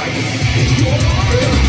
light in your eyes.